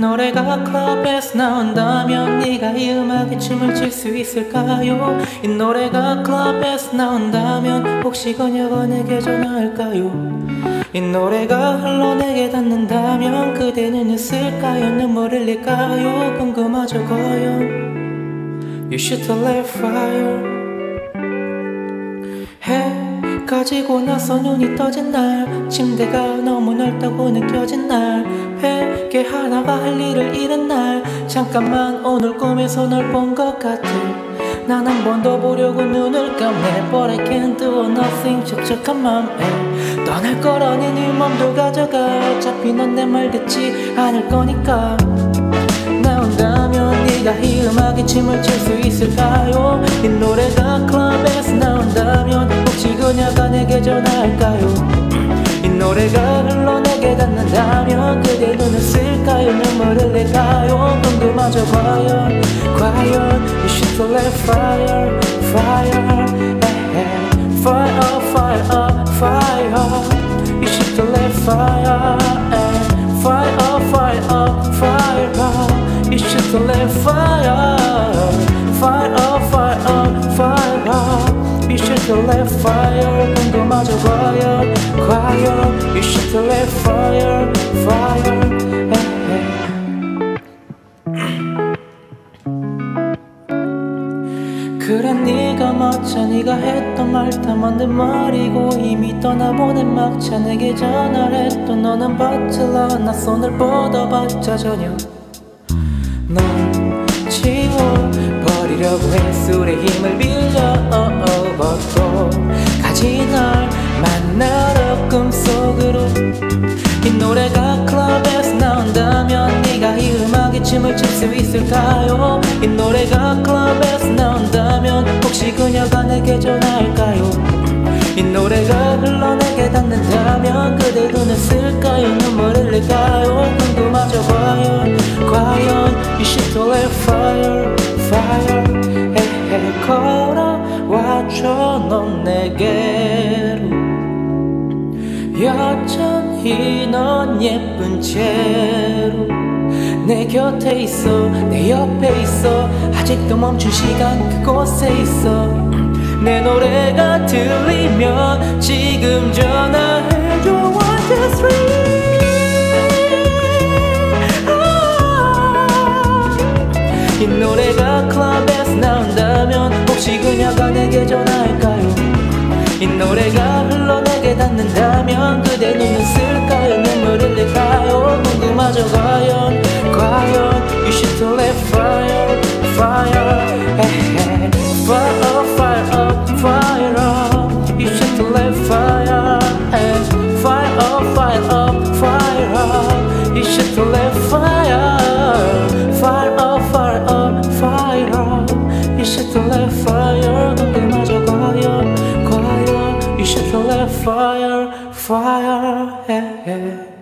노래가 클럽에서 나온다면 네가 이 음악에 춤을 출 수 있을까요? 이 노래가 클럽에서 나온다면 혹시 그녀가 내게 전화할까요? 이 노래가 흘러 내게 닿는다면 그대는 웃을까요? 눈물을 흘릴까요? 궁금하죠 과연 You should let fire 해 가지고 나서 눈이 떠진 날 침대가 너무 넓다고 느껴진 날 나가 할 일을 잃은 날. 잠깐만 오늘 꿈에서 널 본 것 같아. 난 한 번 더 보려고 눈을 감네 But I can't do nothing. 촉촉한 맘에 떠날 거라니 네 맘도 가져가 어차피 넌 내 말 듣지 않을 거니까. 나 온다면 네가 이 음악에 춤을 출 수 있을까 그대 눈을 쓸까요 눈물을 낼까요 궁금하죠 과연 과연 You should let fire fire fire fire fire You should let fire fire fire fire You should let fire fire fire fire You should let fire 궁금하죠 과연 과연 You should let fire fire 그래 네가 맞자 네가 했던 말 다 맞는 말이고 이미 떠나보낸 막차 내게 전화를 했도 너는 받질라 나 손을 뻗어봤자 전혀 넌 지워버리려고 해 술의 힘을 빌려 또가 춤을 출 수 있을까요? 이 노래가 클럽에서 나온다면 혹시 그녀가 내게 전화할까요? 이 노래가 흘러내게 닿는다면 그대 눈을 쓸까요? 눈물을 흘릴까요? 궁금하죠 과연? 과연 You should let fire fire hey, hey, 걸어와줘 넌 내게로. 여전히 넌 예쁜 채로 내 곁에 있어 내 옆에 있어. 아직도 멈춘 시간 그곳에 있어. 내 노래가 들리면 지금 전화해줘. One two three. 이 노래가 클럽에서 나온다면 혹시 그녀가 내게 전화할까요? 이 노래가 흘러 내게 닿는다면 그대 눈을 쓸까요? 눈물을 흘릴까요? 궁금하죠 과연 fire fire hey, fire fire fire up You should let fire hey, fire fire fire You should let fire fire fire fire You should let fire 궁금하죠 과연 과연 You should let fire fire hey, hey.